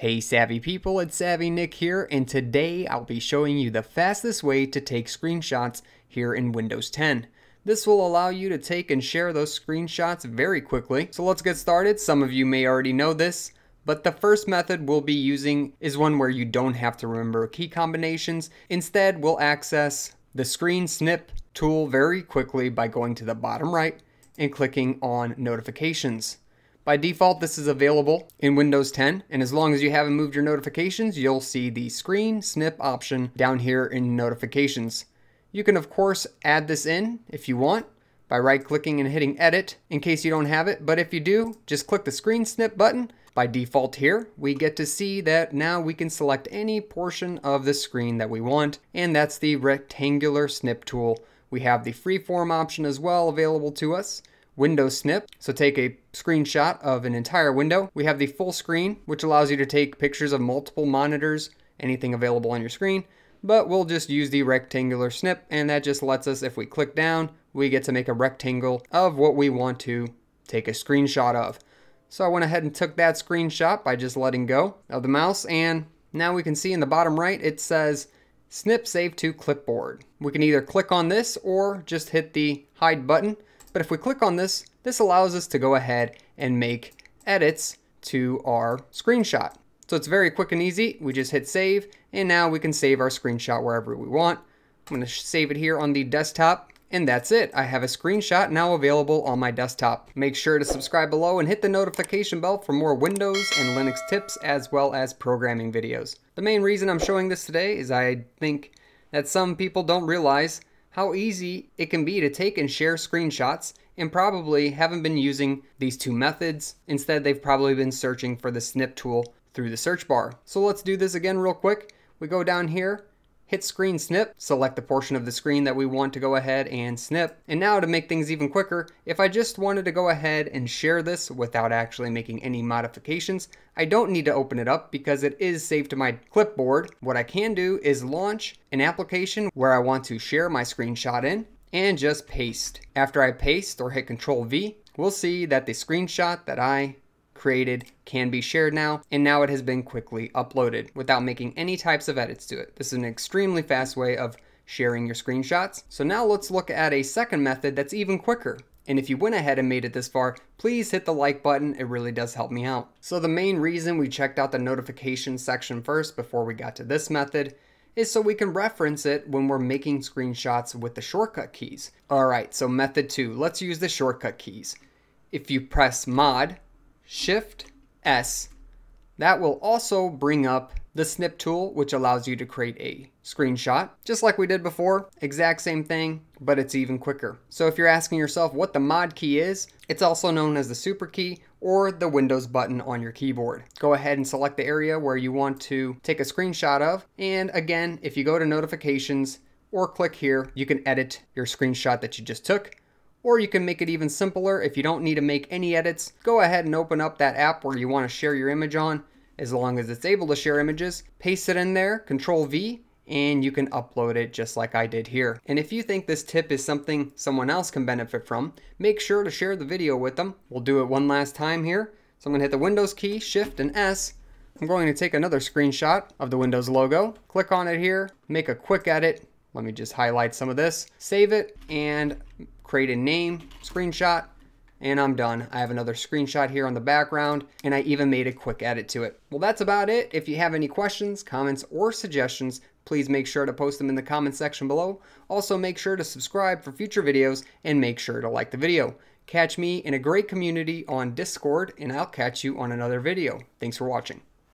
Hey savvy people, it's SavvyNik here, and today I'll be showing you the fastest way to take screenshots here in Windows 10. This will allow you to take and share those screenshots very quickly. So let's get started. Some of you may already know this, but the first method we'll be using is one where you don't have to remember key combinations. Instead, we'll access the screen snip tool very quickly by going to the bottom right and clicking on notifications. By default, this is available in Windows 10, and as long as you haven't moved your notifications, you'll see the screen snip option down here in notifications. You can of course add this in if you want by right clicking and hitting edit in case you don't have it, but if you do, just click the screen snip button. By default here, we get to see that now we can select any portion of the screen that we want, and that's the rectangular snip tool. We have the freeform option as well available to us window snip. So take a screenshot of an entire window. We have the full screen, which allows you to take pictures of multiple monitors, anything available on your screen. But we'll just use the rectangular snip, and that just lets us, if we click down, we get to make a rectangle of what we want to take a screenshot of. So I went ahead and took that screenshot by just letting go of the mouse, and now we can see in the bottom right, it says snip save to clipboard. We can either click on this or just hit the hide button but if we click on this, this allows us to go ahead and make edits to our screenshot. So it's very quick and easy. We just hit save and now we can save our screenshot wherever we want. I'm to save it here on the desktop and that's it. I have a screenshot now available on my desktop. Make sure to subscribe below and hit the notification bell for more Windows and Linux tips as well as programming videos. The main reason I'm showing this today is I think that some people don't realize how easy it can be to take and share screenshots and probably haven't been using these two methods. Instead, they've probably been searching for the snip tool through the search bar. So let's do this again real quick. We go down here hit screen snip, select the portion of the screen that we want to go ahead and snip. And now to make things even quicker, if I just wanted to go ahead and share this without actually making any modifications, I don't need to open it up because it is saved to my clipboard. What I can do is launch an application where I want to share my screenshot in and just paste. After I paste or hit Control V, we'll see that the screenshot that I created can be shared now, and now it has been quickly uploaded without making any types of edits to it. This is an extremely fast way of sharing your screenshots. So now let's look at a second method that's even quicker. And if you went ahead and made it this far, please hit the like button. It really does help me out. So the main reason we checked out the notification section first before we got to this method is so we can reference it when we're making screenshots with the shortcut keys. All right, so method two, let's use the shortcut keys. If you press mod, Shift S. That will also bring up the snip tool, which allows you to create a screenshot, just like we did before, exact same thing, but it's even quicker. So if you're asking yourself what the mod key is, it's also known as the super key or the Windows button on your keyboard. Go ahead and select the area where you want to take a screenshot of. And again, if you go to notifications or click here, you can edit your screenshot that you just took or you can make it even simpler if you don't need to make any edits. Go ahead and open up that app where you want to share your image on, as long as it's able to share images. Paste it in there, Control V, and you can upload it just like I did here. And if you think this tip is something someone else can benefit from, make sure to share the video with them. We'll do it one last time here. So I'm going to hit the Windows key, Shift and S. I'm going to take another screenshot of the Windows logo, click on it here, make a quick edit. Let me just highlight some of this, save it, and create a name, screenshot, and I'm done. I have another screenshot here on the background, and I even made a quick edit to it. Well, that's about it. If you have any questions, comments, or suggestions, please make sure to post them in the comment section below. Also, make sure to subscribe for future videos, and make sure to like the video. Catch me in a great community on Discord, and I'll catch you on another video. Thanks for watching.